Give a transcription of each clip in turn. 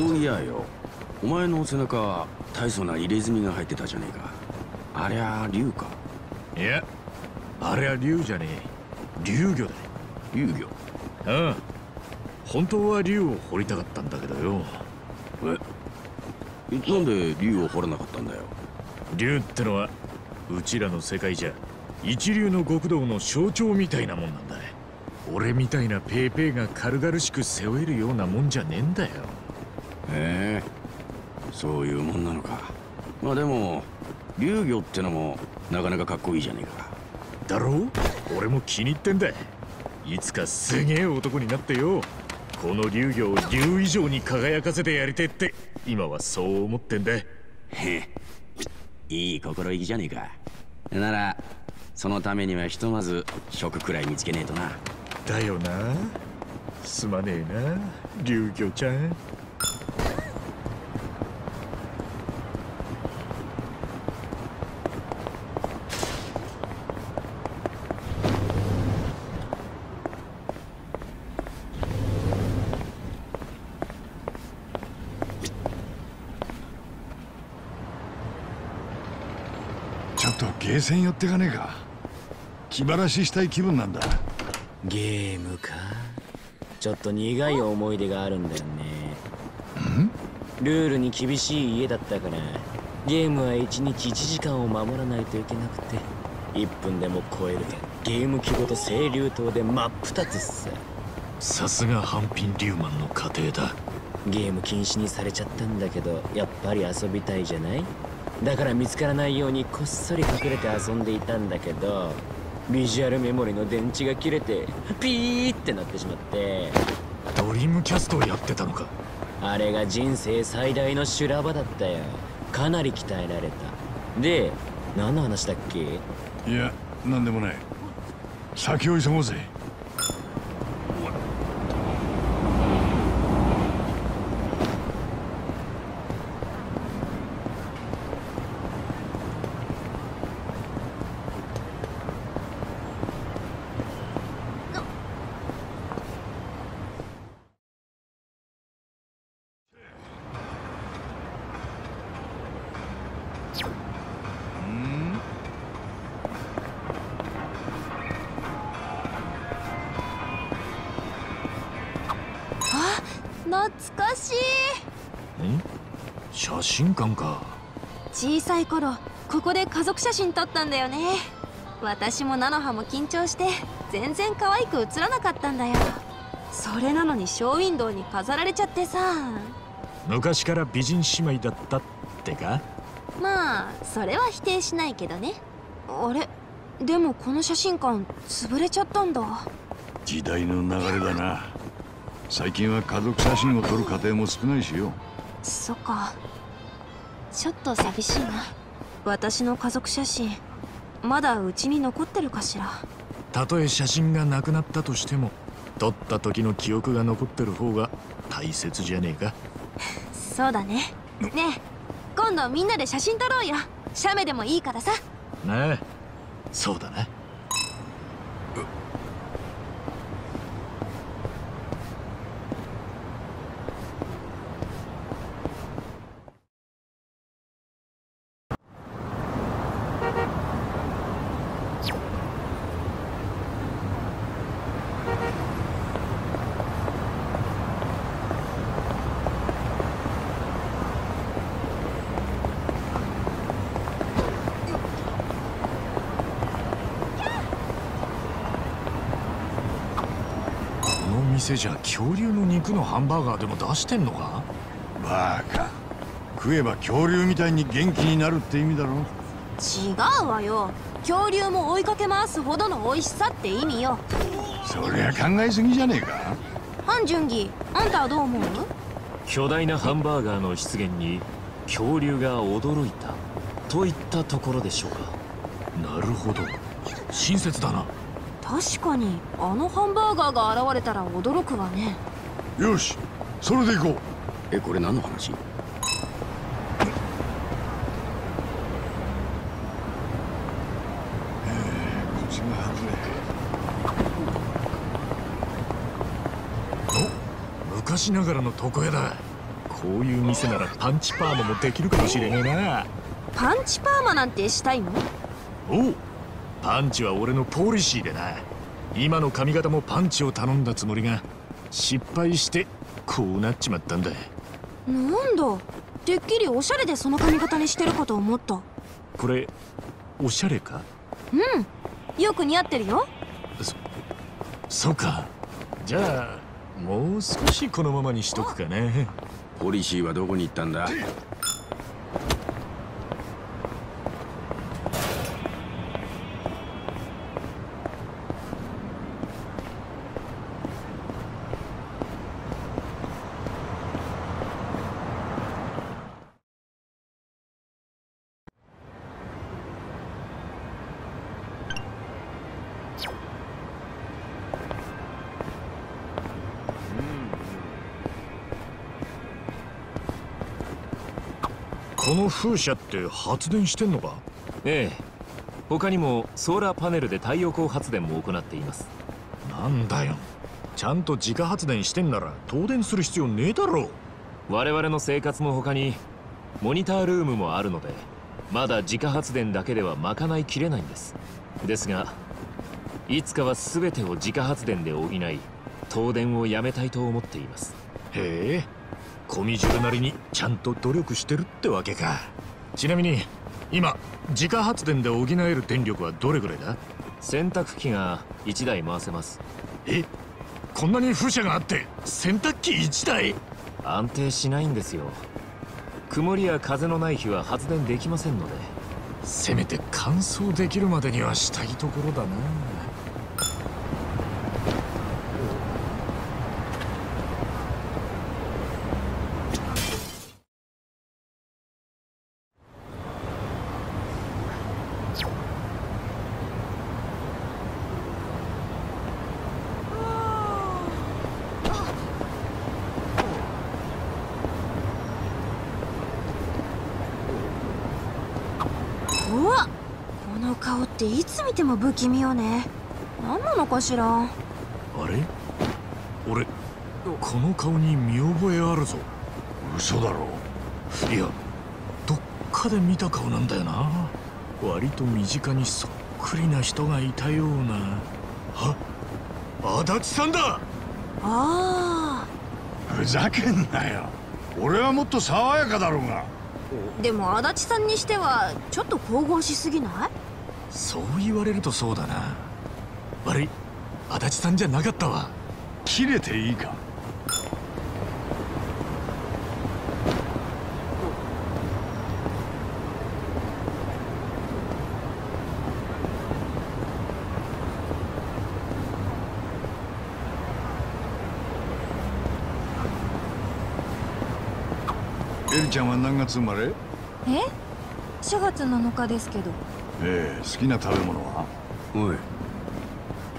そういやよ。お前の背中大層な入れ墨が入ってたじゃねえか。ありゃ竜か。いやあれは竜じゃねえ。竜魚だ竜魚？ああ本当は竜を掘りたかったんだけどよ。え？なんで竜を掘らなかったんだよ？竜ってのはうちらの世界じゃ一流の極道の象徴みたいなもんなんだ俺みたいなペーペーが軽々しく背負えるようなもんじゃねえんだよへえ。そういうもんなのか。まあでも竜魚ってのもなかなかかっこいいじゃねえか。だろう？俺も気に入ってんだ。いつかすげえ男になってよ。この竜魚を竜以上に輝かせてやりてって今はそう思ってんだ。へいい心意気じゃねえか。ならそのためにはひとまず職くらい見つけねえとな。だよな。すまねえな竜魚ちゃんゲーセン寄ってかねえか。気晴らししたい気分なんだ。ゲームか。ちょっと苦い思い出があるんだよね。ルールに厳しい家だったからゲームは1日1時間を守らないといけなくて1分でも超えるとゲーム機ごと清流島で真っ二つっささすがハンピン・リューマンの家庭だ。ゲーム禁止にされちゃったんだけどやっぱり遊びたいじゃない？だから見つからないようにこっそり隠れて遊んでいたんだけどビジュアルメモリの電池が切れてピーってなってしまって。ドリームキャストをやってたのか。あれが人生最大の修羅場だったよ。かなり鍛えられた。で何の話だっけ？いや何でもない。先を急ごうぜ懐かしい。ん写真館か。小さい頃ここで家族写真撮ったんだよね。私も菜の葉も緊張して全然可愛く写らなかったんだよ。それなのにショーウィンドウに飾られちゃってさ。昔から美人姉妹だったってか？まあそれは否定しないけどね。あれ？でもこの写真館潰れちゃったんだ。時代の流れだな最近は家族写真を撮る家庭も少ないしよ。そっか。ちょっと寂しいな。私の家族写真まだうちに残ってるかしら。たとえ写真がなくなったとしても撮った時の記憶が残ってる方が大切じゃねえか。そうだね。ねえ今度みんなで写真撮ろうよ。写メでもいいからさ。なあそうだな。この店じゃ恐竜の肉のハンバーガーでも出してんのか？バカ。食えば恐竜みたいに元気になるって意味だろ。違うわよ。恐竜も追いかけ回すほどの美味しさって意味よ。そりゃ考えすぎじゃねえか。ハン・ジュンギあんたはどう思う？巨大なハンバーガーの出現に恐竜が驚いたといったところでしょうか。なるほど。親切だな確かにあのハンバーガーが現れたら驚くわね。よしそれで行こう。えこれ何の話？昔ながらの床屋だここういう店ならパンチパーマもできるかもしれねえなパンチパーマなんてしたいのおうパンチは俺のポリシーでな。今の髪型もパンチを頼んだつもりが失敗してこうなっちまったんだ。なんだ？てっきりおしゃれでその髪型にしてるかと思った。これおしゃれか？うん。よく似合ってるよ。そうか。じゃあもう少しこのままにしとくかね。ポリシーはどこに行ったんだ？風車って発電してんのか？ええ。他にもソーラーパネルで太陽光発電も行っています。なんだよ。ちゃんと自家発電してんなら東電する必要ねえだろ。我々の生活の他にモニタールームもあるのでまだ自家発電だけでは賄いきれないんです。ですがいつかは全てを自家発電で補い東電をやめたいと思っています。へえコミジュルなりにちゃんと努力してるってわけか。ちなみに今自家発電で補える電力はどれぐらいだ？洗濯機が1台回せます。え？こんなに風車があって洗濯機1台？安定しないんですよ。曇りや風のない日は発電できませんので。せめて乾燥できるまでにはしたいところだなうわこの顔っていつ見ても不気味よね。何なのかしら。あれ？俺この顔に見覚えあるぞ。嘘だろ。いやどっかで見た顔なんだよな。割と身近にそっくりな人がいたような。あ足立さんだ！あふざけんなよ。俺はもっと爽やかだろうが。ーでも足立さんにしてはちょっと神々しすぎない？そう言われるとそうだな。悪い。足立さんじゃなかったわ。切れていいか。エリちゃんは何月生まれ？え？え4月7日ですけど。え好きな食べ物は？おい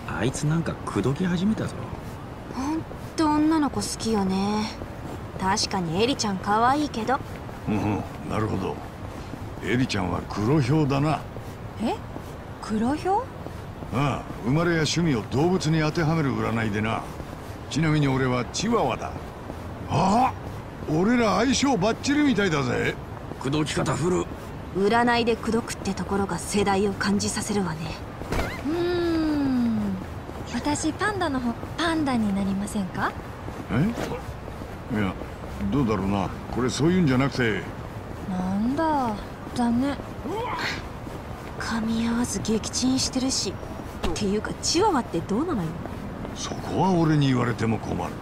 あいつなんか口説き始めたぞ。ほんと女の子好きよね。確かにエリちゃん可愛いけど。うんうんなるほど。エリちゃんは黒ひょうだな。え？黒ひょうああ生まれや趣味を動物に当てはめる占いでな。ちなみに俺はチワワだ。ああ俺ら相性バッチリみたいだぜ。口説き方古。占いで口説くってところが世代を感じさせるわね。うーん。私パンダの方パンダになりませんか？え？いやどうだろうな。これそういうんじゃなくて。なんだ。残念。噛み合わず撃沈してるし。っていうかチワワってどうなのよ？そこは俺に言われても困る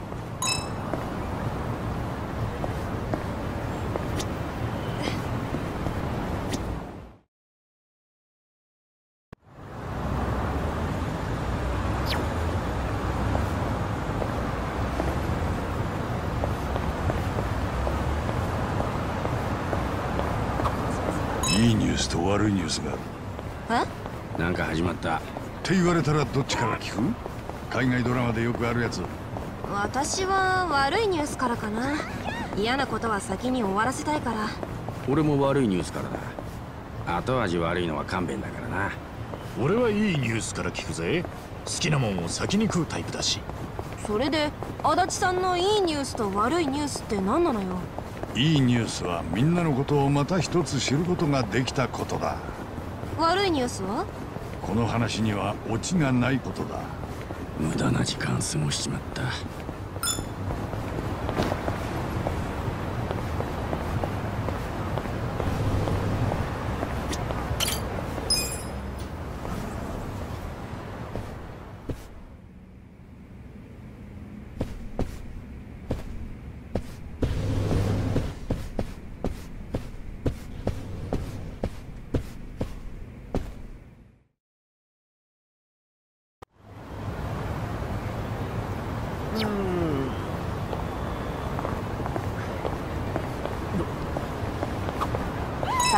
いいニュースと悪いニュースがあるえなんか始まって言われたらどっちから聞く？海外ドラマでよくあるやつ。私は悪いニュースからかな。嫌なことは先に終わらせたいから。俺も悪いニュースからだ。後味悪いのは勘弁だからな。俺はいいニュースから聞くぜ。好きなもんを先に食うタイプだし。それで足立さんのいいニュースと悪いニュースって何なのよ？いいニュースはみんなのことをまた一つ知ることができたことだ。悪いニュースは？この話にはオチがないことだ。無駄な時間過ごしちまった。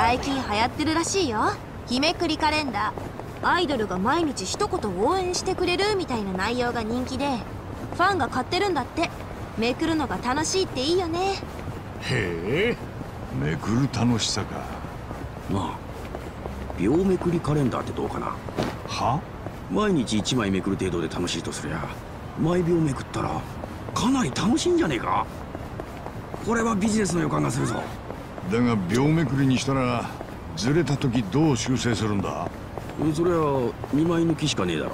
最近流行ってるらしいよ。日めくりカレンダー。アイドルが毎日一言応援してくれるみたいな内容が人気でファンが買ってるんだって。めくるのが楽しいっていいよね。へえめくる楽しさかなあ秒めくりカレンダーってどうかな？は？毎日1枚めくる程度で楽しいとすりゃ毎秒めくったらかなり楽しいんじゃねえか？これはビジネスの予感がするぞだが秒めくりにしたらずれた時どう修正するんだ？そりゃ2枚抜きしかねえだろ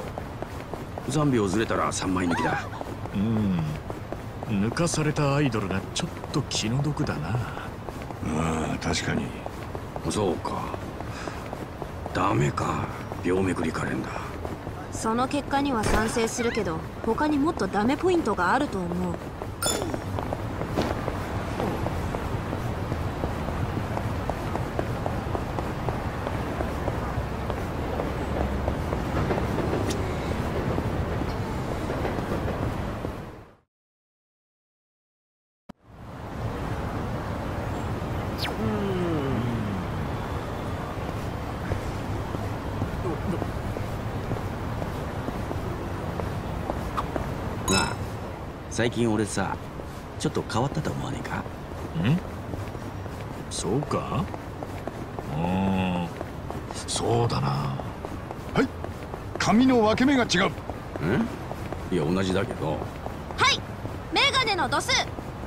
3秒ずれたら3枚抜きだ。うん。抜かされたアイドルがちょっと気の毒だな。ああ確かに。そうか。ダメか。秒めくりカレンダーその結果には賛成するけど他にもっとダメポイントがあると思うなあ最近俺さちょっと変わったと思わねえか？ん？そうか？うーん。そうだな。はい。髪の分け目が違う。うん？いや同じだけど。はい。メガネの度数。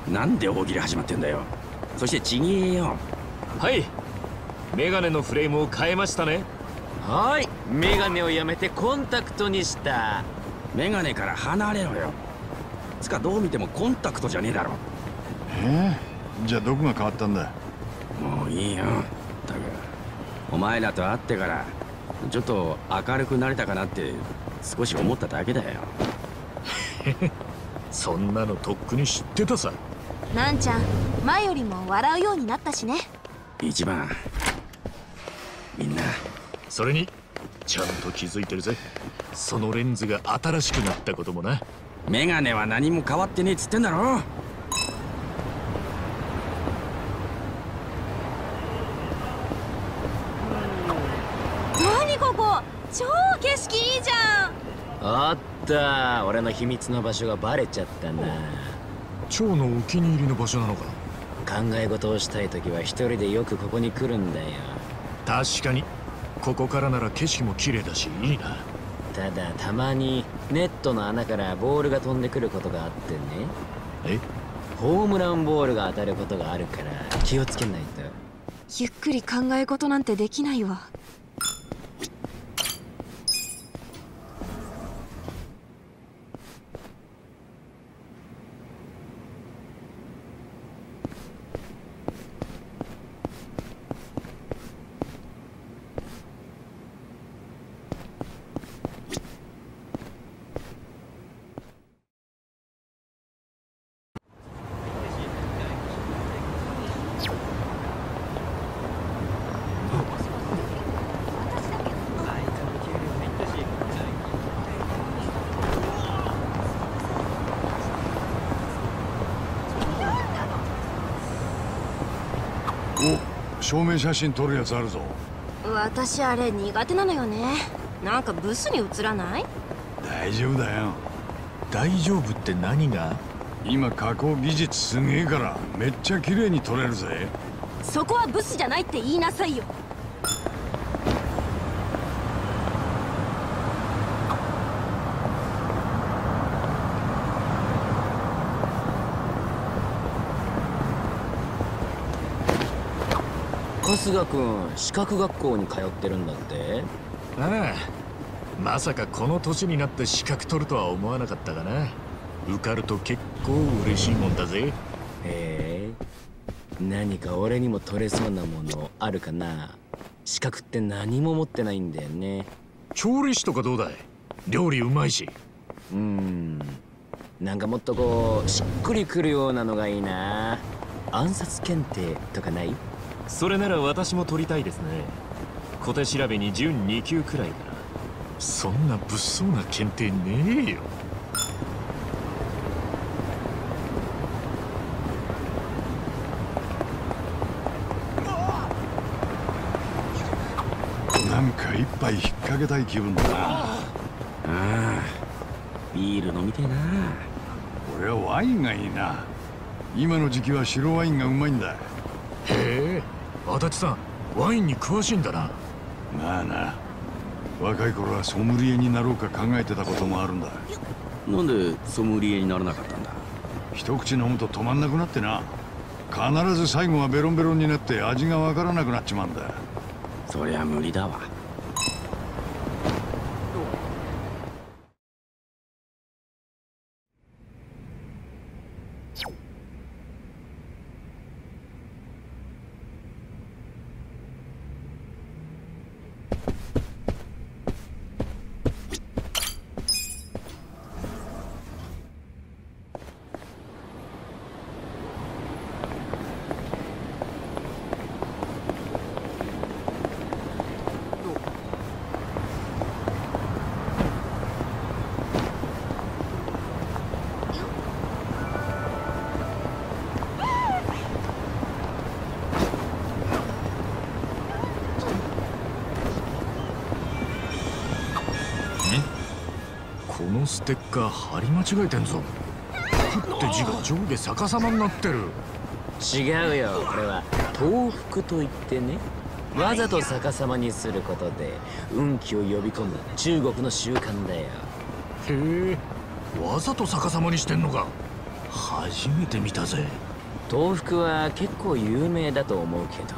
なんで大喜利始まってんだよそしてちげえよ。はい。メガネのフレームを変えましたね。はい。メガネをやめてコンタクトにした。メガネから離れろよ。つかどう見てもコンタクトじゃねえだろ。え？えじゃあどこが変わったんだ。もういいよ。たくお前らと会ってからちょっと明るくなれたかなって少し思っただけだよ。そんなのとっくに知ってたさなんちゃん前よりも笑うようになったしね。一番みんな。それにちゃんと気づいてるぜ。そのレンズが新しくなったこともな。メガネは何も変わってねえっつってんだろ。何ここ？超景色いいじゃん。あった。俺の秘密の場所がバレちゃったな蝶のお気に入りの場所なのか考え事をしたい時は一人でよくここに来るんだよ。確かに。ここからなら景色も綺麗だしいいな。ただたまにネットの穴からボールが飛んでくることがあってね。え？ホームランボールが当たることがあるから気をつけないと。ゆっくり考え事なんてできないわ証明写真撮るやつあるぞ。私あれ苦手なのよね。なんかブスに映らない？大丈夫だよ。大丈夫って何が？今加工技術すげえからめっちゃ綺麗に撮れるぜ。そこはブスじゃないって言いなさいよ春日君資格学校に通ってるんだって？ああまさかこの年になって資格取るとは思わなかったがな。受かると結構嬉しいもんだぜ。へえ。何か俺にも取れそうなものあるかな？資格って何も持ってないんだよね。調理師とかどうだい？料理うまいし。うーん。なんかもっとこうしっくりくるようなのがいいな。暗殺検定とかない？それなら私も取りたいですね。小手調べに準2級くらいな。らそんな物騒な検定ねえよ。なんか一杯引っ掛けたい気分だな。ああビール飲みてえな。俺はワインがいいな。今の時期は白ワインがうまいんだ。へえ足立さんワインに詳しいんだな。まあな。若い頃はソムリエになろうか考えてたこともあるんだ。なんでソムリエにならなかったんだ？一口飲むと止まんなくなってな。必ず最後はベロンベロンになって味がわからなくなっちまうんだ。そりゃ無理だわこのステッカー貼り間違えてんぞ「ふ」って字が上下逆さまになってる。違うよこれは。東福といってね。わざと逆さまにすることで運気を呼び込む中国の習慣だよ。へえ。わざと逆さまにしてんのか。初めて見たぜ。東福は結構有名だと思うけど。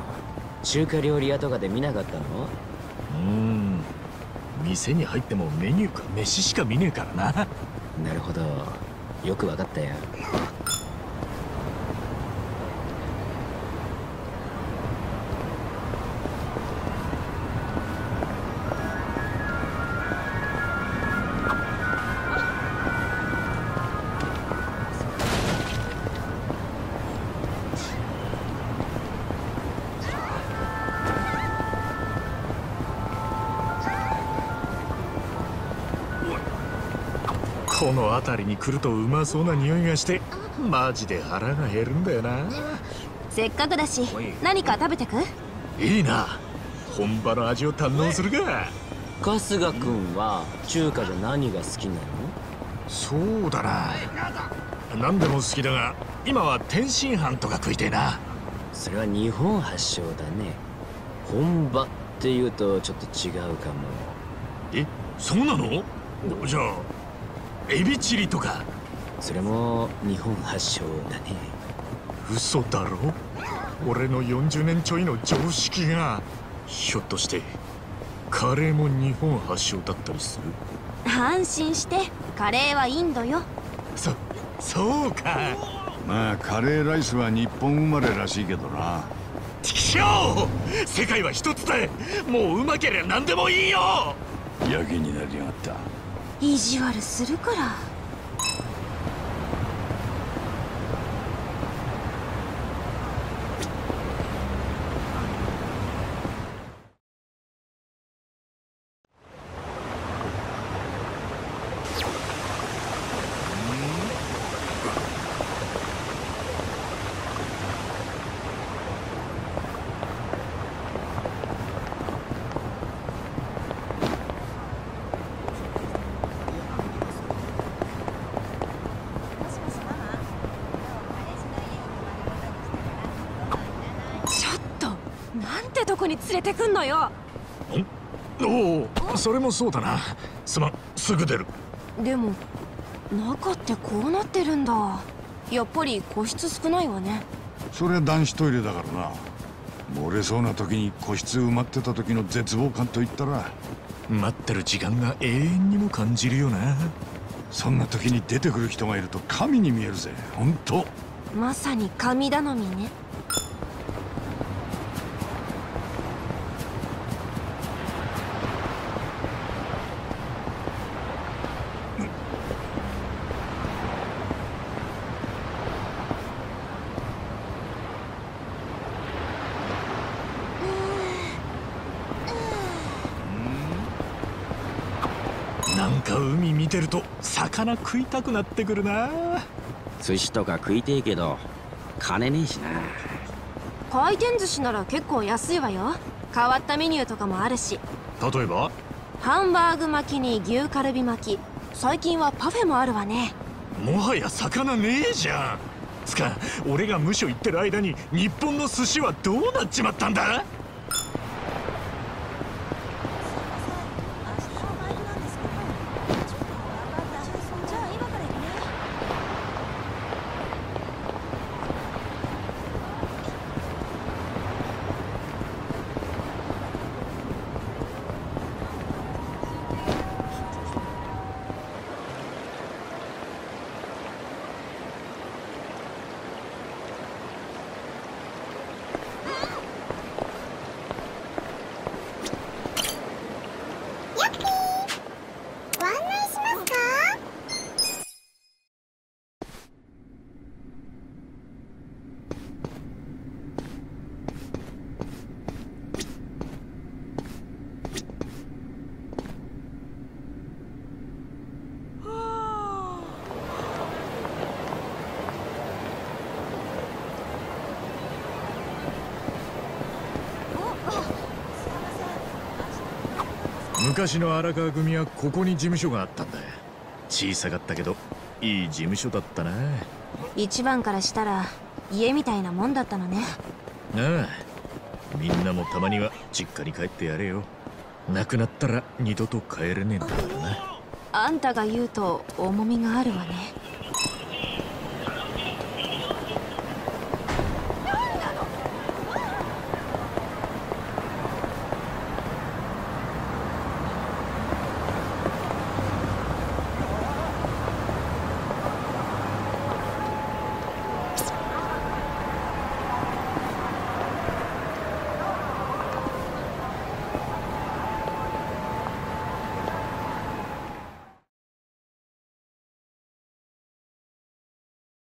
中華料理屋とかで見なかったの？うーん店に入ってもメニューか飯しか見ねえからな。なるほど。よくわかったよ。この辺りに来るとうまそうな匂いがしてマジで腹が減るんだよな。せっかくだし何か食べてく？いいな。本場の味を堪能するか。春日君は中華じゃ何が好きなの？そうだな。何でも好きだが今は天津飯とか食いてえな。それは日本発祥だね。本場っていうとちょっと違うかも。えそうなの？じゃあエビチリとか。それも日本発祥だね。嘘だろ？俺の40年ちょいの常識がひょっとしてカレーも日本発祥だったりする？安心してカレーはインドよ。そそうか。まあカレーライスは日本生まれらしいけどな。チキショー世界は一つだもううまけりゃ何でもいいよ！やけになりやがった意地悪するからちょっとなんてとこに連れてくんのよ。おおそれもそうだな。すまん。すぐ出る。でも中ってこうなってるんだ。やっぱり個室少ないわね。そりゃ男子トイレだからな。漏れそうな時に個室埋まってた時の絶望感といったら。待ってる時間が永遠にも感じるよな。そんな時に出てくる人がいると神に見えるぜ。本当。まさに神頼みねなんか海見てると魚食いたくなってくるな。寿司とか食いてえけど金ねえしな。回転寿司なら結構安いわよ。変わったメニューとかもあるし。例えば？ハンバーグ巻きに牛カルビ巻き。最近はパフェもあるわね。もはや魚ねえじゃん。つか俺が無所行ってる間に日本の寿司はどうなっちまったんだご案内しますか昔の荒川組はここに事務所があったんだ。小さかったけどいい事務所だったな。あ一番からしたら家みたいなもんだったのね。あみんなもたまには実家に帰ってやれよ。亡くなったら二度と帰れねえんだからな。あんたが言うと重みがあるわね